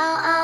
oh, oh.